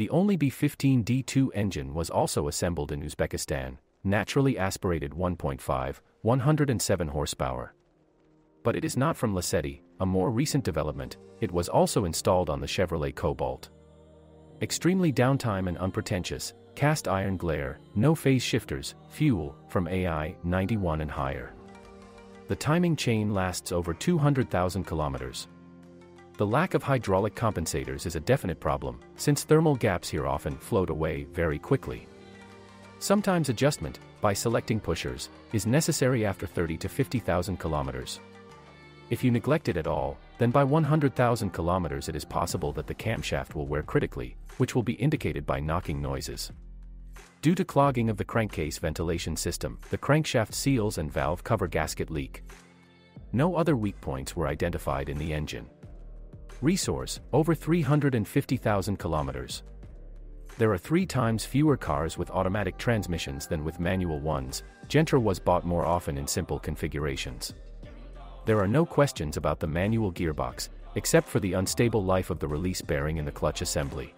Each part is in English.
The only B-15D2 engine was also assembled in Uzbekistan, naturally aspirated 1.5, 107 horsepower. But it is not from Lacetti, a more recent development, it was also installed on the Chevrolet Cobalt. Extremely downtime and unpretentious, cast iron glare, no phase shifters, fuel, from AI 91 and higher. The timing chain lasts over 200,000 kilometers. The lack of hydraulic compensators is a definite problem, since thermal gaps here often float away very quickly. Sometimes adjustment, by selecting pushers, is necessary after 30 to 50,000 kilometers. If you neglect it at all, then by 100,000 kilometers it is possible that the camshaft will wear critically, which will be indicated by knocking noises. Due to clogging of the crankcase ventilation system, the crankshaft seals and valve cover gasket leak. No other weak points were identified in the engine. Resource, over 350,000 kilometers. There are three times fewer cars with automatic transmissions than with manual ones, Gentra was bought more often in simple configurations. There are no questions about the manual gearbox, except for the unstable life of the release bearing in the clutch assembly.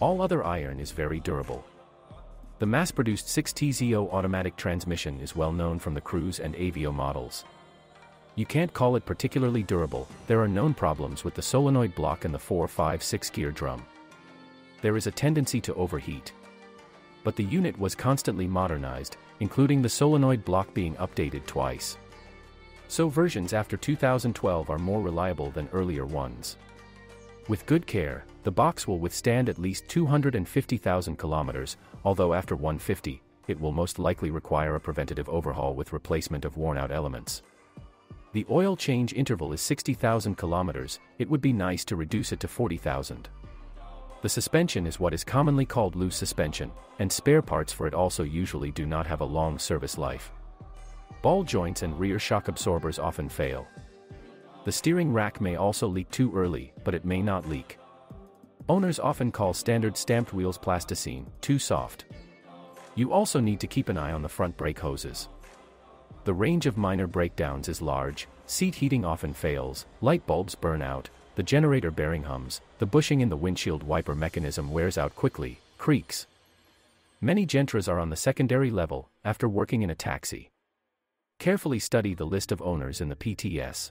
All other iron is very durable. The mass-produced 6T30 automatic transmission is well known from the Cruze and Aveo models. You can't call it particularly durable, there are known problems with the solenoid block and the 4-5-6 gear drum. There is a tendency to overheat. But the unit was constantly modernized, including the solenoid block being updated twice. So versions after 2012 are more reliable than earlier ones. With good care, the box will withstand at least 250,000 kilometers, although after 150, it will most likely require a preventative overhaul with replacement of worn-out elements. The oil change interval is 60,000 kilometers, it would be nice to reduce it to 40,000. The suspension is what is commonly called loose suspension, and spare parts for it also usually do not have a long service life. Ball joints and rear shock absorbers often fail. The steering rack may also leak too early, but it may not leak. Owners often call standard stamped wheels plasticine, too soft. You also need to keep an eye on the front brake hoses. The range of minor breakdowns is large, seat heating often fails, light bulbs burn out, the generator bearing hums, the bushing in the windshield wiper mechanism wears out quickly, creaks. Many Gentras are on the secondary level, after working in a taxi. Carefully study the list of owners in the PTS.